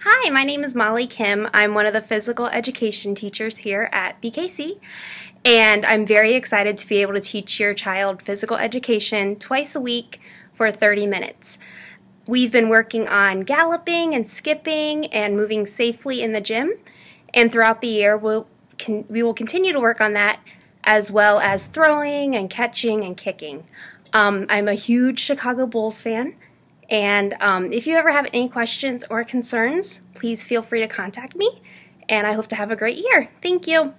Hi, my name is Molly Kim. I'm one of the physical education teachers here at BKC, and I'm very excited to be able to teach your child physical education twice a week for 30 minutes. We've been working on galloping and skipping and moving safely in the gym, and throughout the year we'll we will continue to work on that as well as throwing and catching and kicking. Um, I'm a huge Chicago Bulls fan, and um, if you ever have any questions or concerns, please feel free to contact me. And I hope to have a great year. Thank you.